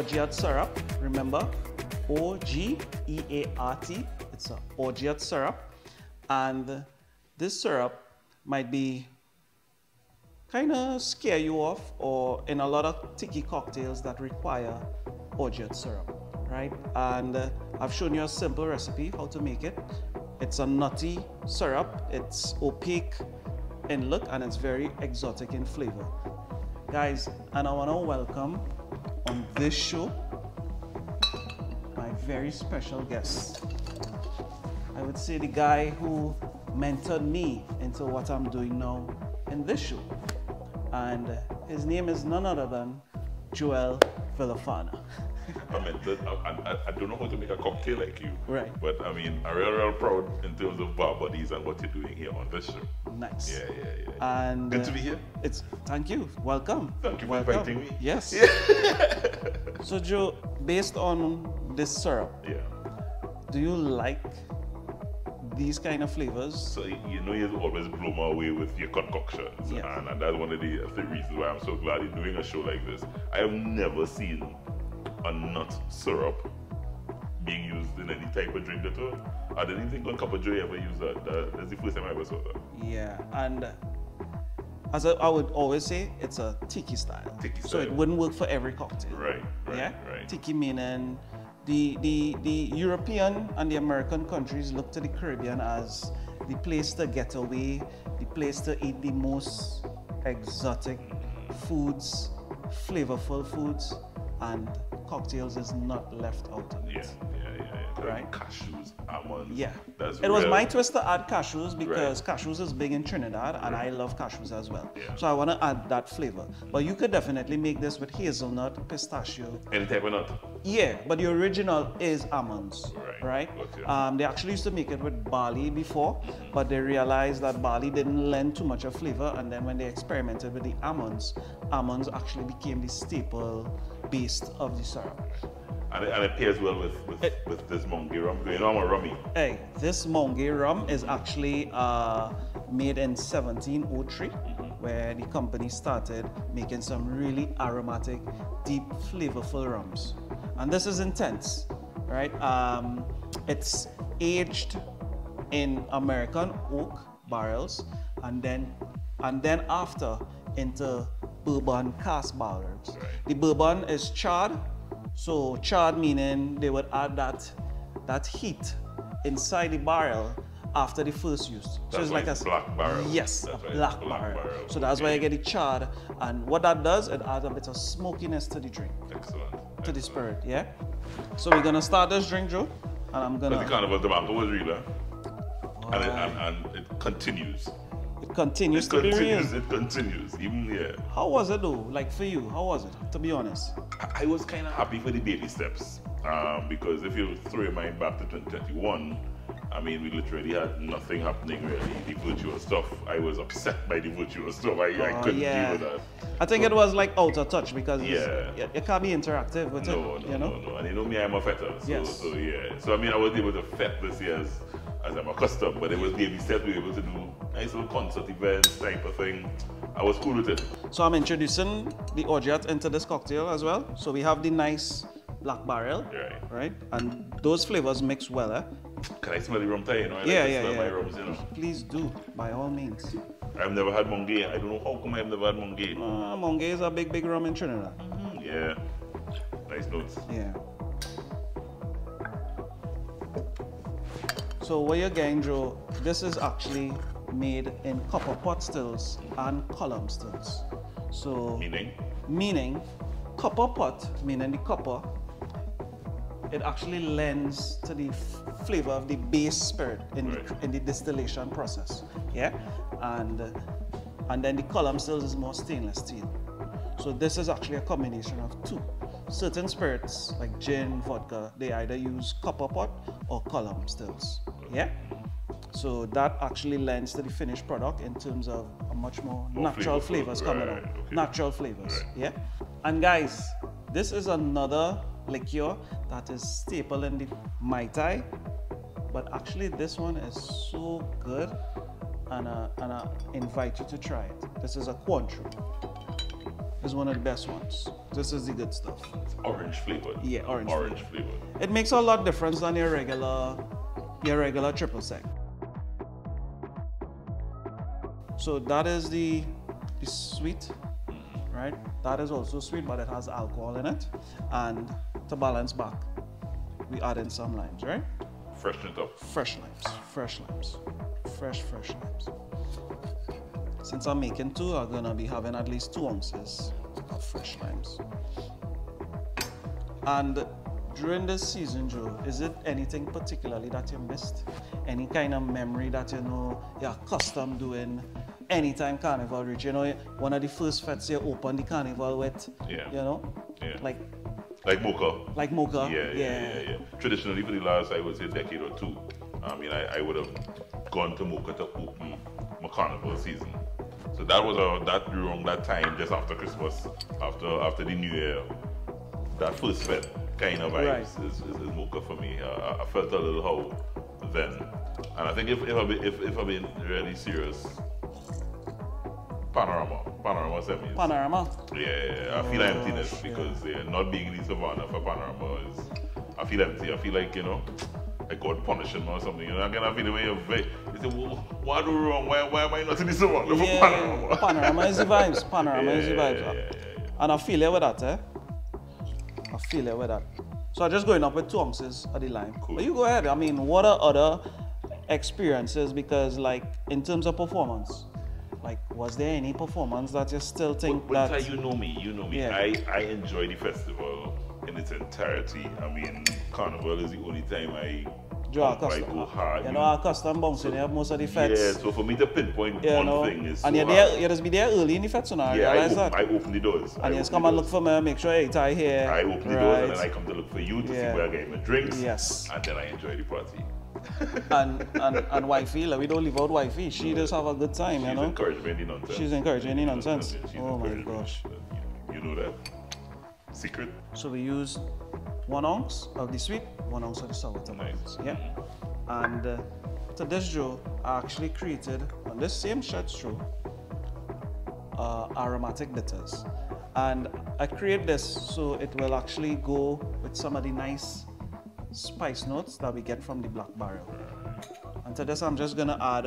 orgeat syrup. Remember, O G E A R T. It's a orgeat syrup. And this syrup might be kind of scare you off or in a lot of tiki cocktails that require orgeat syrup, right? And uh, I've shown you a simple recipe how to make it. It's a nutty syrup. It's opaque in look and it's very exotic in flavor. Guys, and I want to welcome on this show my very special guest. I would say the guy who mentored me into what I'm doing now in this show. And his name is none other than Joel Villafana. I mean, I, I, I, don't know how to a cocktail like you. Right. But I mean, I'm real, real proud in terms of bar buddies and what you're doing here on this show. Nice. Yeah, yeah, yeah. And Good to be uh, here. It's thank you. Welcome. Thank you for Welcome. inviting me. Yes. so Joe, based on this syrup, Yeah. do you like these kind of flavors? So you know you always blow my way with your concoctions, Yeah. and, and that's one of the, the reasons why I'm so glad you're doing a show like this. I have never seen a nut syrup being used in any type of drink at all. I didn't think on Cup of Joe ever used that. that. That's the first time I ever saw that. Yeah, and uh, as I, I would always say, it's a tiki style. Tiki So it wouldn't work for every cocktail. Right, right, yeah? right. Tiki meaning the, the, the European and the American countries look to the Caribbean as the place to get away, the place to eat the most exotic foods, flavorful foods, and cocktails is not left out of it. Yeah. Right. Cashews, almonds. Yeah. That's it was my twist to add cashews because cashews is big in Trinidad and I love cashews as well. Yeah. So I want to add that flavor. But you could definitely make this with hazelnut, pistachio. Any type of nut. Yeah, but the original is almonds, Right. right? Okay. Um, they actually used to make it with barley before, but they realized that barley didn't lend too much of flavor. And then when they experimented with the almonds, almonds actually became the staple base of the syrup. And it, and it pairs well with, with, It- with this Mount Gay rum. You know I'm a rummy. Hey, this Mount Gay rum is actually uh, made in 1703, where the company started making some really aromatic, deep, flavorful rums. And this is intense, right? Um, it's aged in American oak barrels, and then and then after into bourbon cask barrels. Right. The bourbon is charred, so charred meaning they would add that that heat inside the barrel after the first use. so it's like it's a black barrel. Yes, That's a black, black barrel. barrel. So that's why I Okay. get it charred, and what that does, it adds a bit of smokiness to the drink, Excellent. to the spirit. Yeah. So we're gonna start this drink, Joe, and I'm gonna. the carnival tabanka was real, huh? and, it, and, and it continues. It continues It to be real. continues. It continues. Even yeah. How was it though? Like for you, how was it? To be honest. I- was kind of happy for the baby steps um, because if you throw your mind back to 2021, I mean, we literally had nothing happening really. The virtual stuff, I was upset by the virtual stuff. I, I Oh, couldn't yeah. deal with that. I think it was like out of touch because Yeah. it, it can't be interactive with No, it. no, you know. no, no. And you know me, I'm a fetter. So, Yes. so yeah. So I mean, I was able to fet this year as, as I'm accustomed, but it was baby steps. We were able to do nice little concert events type of thing. I was cool with it. So I'm introducing the orgeat into this cocktail as well. So we have the nice black barrel, Right. right? And those flavors mix well, eh? Can I smell the rum tie? You know, I Yeah, like yeah, smell yeah. my rums, you know. Please do, by all means. I've never had Mount Gay. I don't know how come I've never had Mount Gay. Uh, Mount Gay is a big, big rum in Trinidad. Yeah. Nice notes. Yeah. So what you're getting, Joe, this is actually made in copper pot stills and column stills. So Meaning? meaning copper pot, meaning the copper, it actually lends to the flavor of the base spirit in, Right. the, in the distillation process. Yeah, and uh, and then the column stills is more stainless steel. So this is actually a combination of two. Certain spirits like gin, vodka, they either use copper pot or column stills. Yeah. So that actually lends to the finished product in terms of a much more, More natural flavors coming right, out. okay. Natural flavors. Right. Yeah. And guys, this is another liqueur that is staple in the Mai Tai. But actually this one is so good and, uh, and I invite you to try it. This is a Cointreau. is one of the best ones. This is the good stuff. It's orange flavored. Yeah, orange Orange flavored. It makes a lot difference than your regular, your regular triple sec. So that is the, the sweet, right? That is also sweet, but it has alcohol in it. And to balance back, we add in some limes, right? Freshen it up. Fresh limes, fresh limes, fresh, fresh limes. Since I'm making two, I'm gonna be having at least two ounces of fresh limes. And during this season, Joe, is it anything particularly that you missed? Any kind of memory that you know you're accustomed doing anytime carnival reach? You know, one of the first fets you open the carnival with, Yeah. you know, Yeah. like Like mocha. like mocha. Yeah, yeah, yeah, yeah, Traditionally, for the last, I would say, decade or two, I mean, I, I would have gone to Mocha to open my carnival season. So that was uh, that around that time, just after Christmas, after after the New Year. That first fed kind of vibes Right. is, is, is Mocha for me. Uh, I felt a little how then, and I think if if I be, if, if I'm being really serious, Panorama, Panorama semis. Panorama. Yeah, yeah, yeah. I feel Oh, emptiness shit. because yeah, not being in the savannah for Panorama is. I feel empty. I feel like you know, like God punishing me or something. You know, I of feel the way you're very. You say, well, what do wrong? Why, why am I not in the savannah for Yeah, Panorama? panorama is the vibes. Panorama is the vibes. yeah, yeah, yeah, And I feel it with that, eh? Feel it with that. So I'm just going up with two ounces of the lime. Cool. But you go ahead. I mean, what are other experiences? Because, like, in terms of performance, like, was there any performance that you still think But, but that? you know me, you know me. Yeah. I, I enjoy the festival in its entirety. I mean, Carnival is the only time I, Draw I custom. go hard. You know, our custom bouncing here most of the fets. yeah, so for me to pinpoint you one know, thing is and so you're there, hard. you just be there early in the fets, you know, I Yeah, I realize open, that. I open the doors. I and you just come and look for me, make sure you tie here. I open the right. doors and then I come to look for you to Yeah. see where I get my drinks. Yes. And then I enjoy the party. and, and, and wifey, like, we don't leave out wifey. She just have a good time, you She's know. encouraging any nonsense. She's encouraging any nonsense. She's Oh my gosh. You, you know that. Secret? So we use one ounce of the sweet, one ounce of the sour tomatoes. Nice. Yeah. And uh, to this Joe, I actually created on this same shed straw uh, aromatic bitters. And I create this so it will actually go with some of the nice spice notes that we get from the black barrel. And to this, I'm just gonna add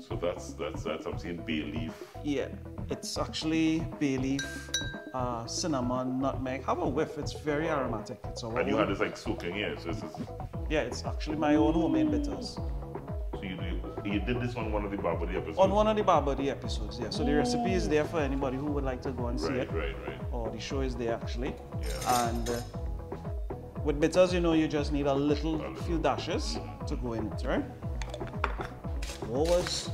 So that's that's that's I'm seeing bay leaf. Yeah, it's actually bay leaf, uh, cinnamon, nutmeg. Have a whiff. It's very aromatic. It's a And you had this like soaking here. So this is yeah, it's actually my own homemade bitters. so you do you did this on one of the Bar Buddy episodes. On one of the Bar Buddy episodes, yeah. So the recipe is there for anybody who would like to go and see Right, it. right, right. right. Or the show is there actually. Yeah. And uh, with bitters, you know, you just need a little, little. few dashes to go in it, right? What was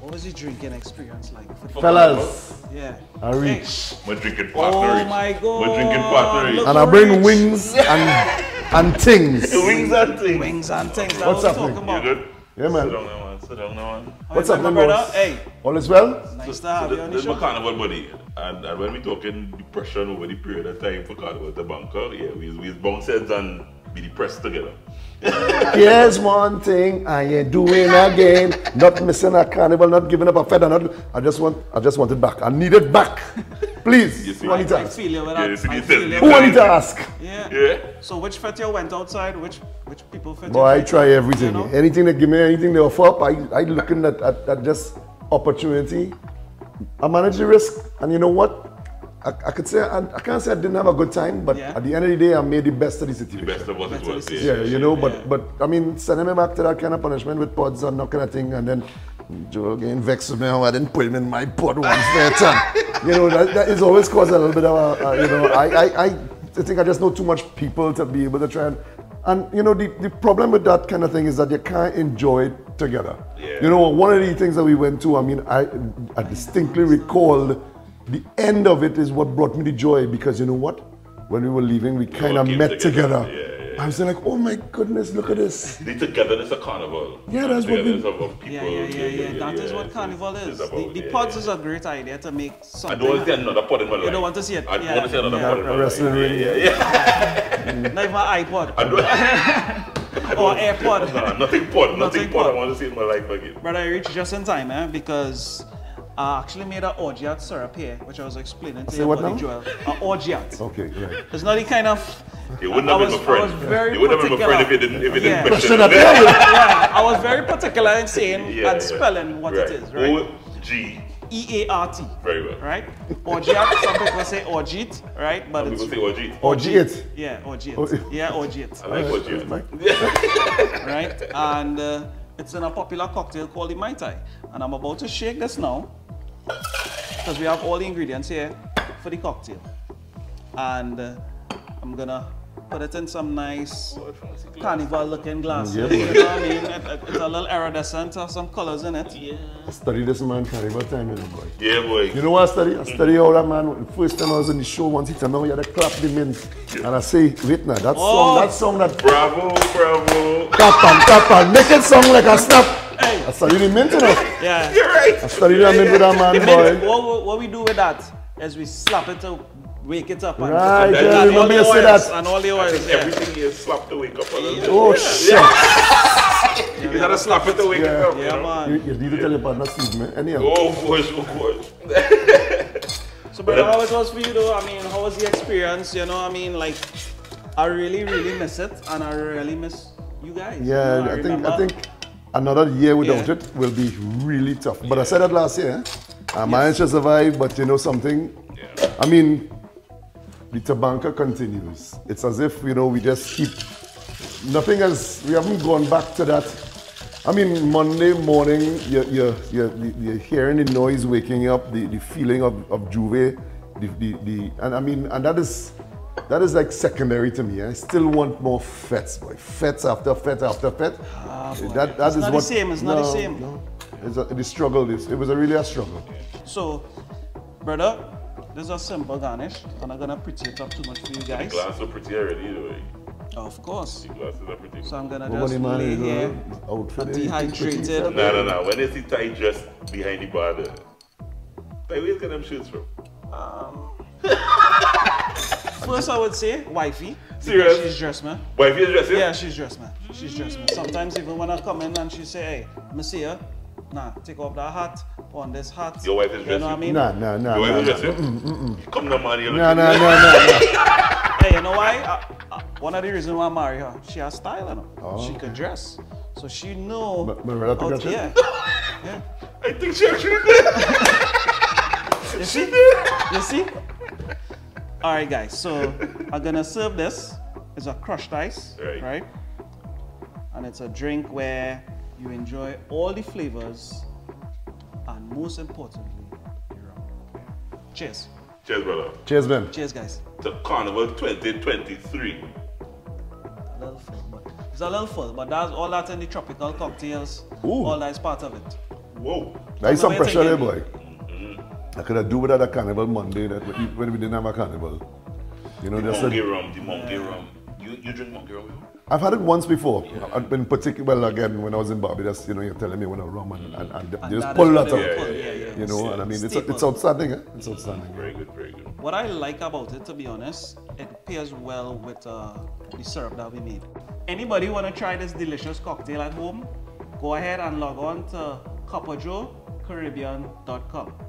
what was your drinking experience like? For Fellas, yeah. I reach. We're drinking partner. Oh each. my god! We're drinking partner. each. Look And I bring reached. wings and and things. Wings and things. Wings and things. That's What's what we're happening? You good? Yeah, man. Sit down now, man. Sit down now, man. What's up, my brother? Hey, All is well? nice to have so you on the this is my show. carnival buddy. And, and when we talking depression over the period of time for carnival to banker, yeah, we we bounce heads and be depressed together. Here's one thing I ain't doing again. Not missing a carnival, not giving up a feather. Not, I just want I just want it back. I need it back. Please. You see, Who I need to I ask? feel you with Yeah, you see, I you feel said- you Who with I need to ask? Yeah. Yeah. So which fet you went outside? Which which people fet Boy, I try everything. You know? Anything they give me, anything they offer up, I, I looking at, at, at just opportunity. I manage the risk, and you know what? I, I could say I, I can't say I didn't have a good time, but Yeah. at the end of the day, I made the best of the The situation. best of us Best is of what the it is. Yeah, you know, but Yeah. but I mean, sending me back to that kind of punishment with pods and that kind of thing, and then Joe getting vexed with me how I didn't put him in my pod one fair time. You know, that, that is always caused a little bit of a, uh, you know, I, I, I, I think I just know too much people to be able to try and, and you know, the, the problem with that kind of thing is that you can't enjoy it together. Yeah. You know, one of the things that we went to, I mean, I, I distinctly recall the end of it is what brought me the joy because you know what? When we were leaving, we kind of met together. together. Yeah, yeah, I was like, oh my goodness, look at this. The togetherness of carnival. Yeah, that's what we- of, of people. Yeah, yeah, yeah, yeah. That is what carnival is. The, about, the yeah, pods is a great idea to make I don't want to see another pod in my life. don't want to see it, I don't want to see another yeah. pod in my life. wrestling Yeah, ring. yeah, yeah. Not even an iPod I don't, or AirPod. Nah, nothing pod. Nothing Nothing pod. pod. I want to see in my life again. But I reached just in time, eh? Because I actually made an orgeat syrup here, which I was explaining to Say you what about now? Joel. An orgeat. Okay, right. It's not the kind of. You wouldn't I have been was, my friend. I was very you wouldn't have been my friend if you didn't, if you didn't Yeah. mention it. I yeah, I was very particular in saying Yeah, and yeah. spelling what it is, right? O G. E A R T. Very well. Right? Orgeat. Some people say orgeat, right? But Some it's people say O G. Orgeat. yeah, orgeat. Oh. Yeah, orgeat. I like O G. right? And uh, it's in a popular cocktail called the Mai Tai. And I'm about to shake this now because we have all the ingredients here for the cocktail. And uh, I'm gonna put it in some nice carnival looking glasses. Yeah, you know what I mean? It- it- it's a little iridescent, has some colors in it. Yeah. I study this man carnival time, you know, boy. Yeah, boy. You know what I study? I study how that man, the first time I was in the show, once he told me, how you had to clap the mint. And I say, wait now, that Oh. song, that song, that Bravo, bravo. tap and tap and make it sound like a snap. Hey. I study the mint, you know. Yeah. You're right. I study that mint with that man, boy. what, what- what we do with that is we slap it to wake it up. And, Right, and yeah, all remember the you said oils, that. And all the oils, yeah. everything is slapped to wake up a little bit. Oh, shit. You gotta slap it to wake it Yeah. up. you Yeah, know? man. You, you need to tell your partner, Steve, man. Anyhow. Oh, gosh, oh, gosh. So, brother, how it was for you though? I mean, how was the experience? You know, I mean, like, I really, really miss it, and I really miss you guys. You Yeah, know, I think I think another year without Yeah. it will be really tough. But I said that last year. eh? I managed to survive, but you know something. Yeah. I mean, the tabanka continues. It's as if you know we just keep. Nothing has. We haven't gone back to that. I mean, Monday morning, you're, you're, you're, you're hearing the noise waking up, the, the feeling of, of J'ouvert, the, the, the, and I mean, and that is, that is like secondary to me. I still want more fets, boy. Fets after fet after fet. Ah, boy. that, that It's is not the same, it's not the same. No. It's a, the struggle is, it was a really a struggle. So, brother, this is a simple garnish. I'm not gonna pretty it up too much for you The guys. glass are pretty already, though. eh? Of course. The glasses are pretty good. So I'm gonna Nobody just man lay is, here. outfit, a eh, too pretty. dehydrated. No, no, no. When they see tight dress behind the bar, there. Like, where's get them shirts from? First, I would say wifey. because Serious? She's dressed, man. Wifey if you dress Yeah, she's dressed, man. She's dressed, man. Sometimes even when I come in and she say, hey, me see her, nah, take off that hat, put on this hat. Your wife is You know what I mean? Nah, nah, nah, Your wife nah, is nah. dressing? Come now, man. You're Nah, looking nah, nah, nah, nah. Hey, you know why? Uh, uh, one of the reasons why I marry her, she has style, you know. Oh. She could dress. So she know. But- but rather how to to- yeah. yeah. I think she actually did. You see? You see? All right, guys. So I'm gonna serve this. It's a crushed ice, Right. right? And it's a drink where you enjoy all the flavors, and most importantly, the rum. Cheers. Cheers, brother. Cheers, man. Cheers, guys. The Carnival 2023. A little full, but it's a little full, but that's all that's in the tropical cocktails. Ooh. All that's part of it. Whoa. There is some pressure there, boy. I could have do without a carnival Monday that we- when we didn't have a carnival. You know, just Mount Gay a, rum, the Mount Gay rum. You, you drink Mount Gay rum? I've had it once before. I've been particular, well, again, when I was in Barbados, you know, you're telling me when I rum and, and, and they And just pull is that what out. pull, Yeah, yeah, yeah, You know, and I mean, it's, Staple. it's outstanding, eh? It's outstanding. Very good, very good. What I like about it, to be honest, it pairs well with uh, the syrup that we made. Anybody want to try this delicious cocktail at home? Go ahead and log on to cupofjoecaribbean.com.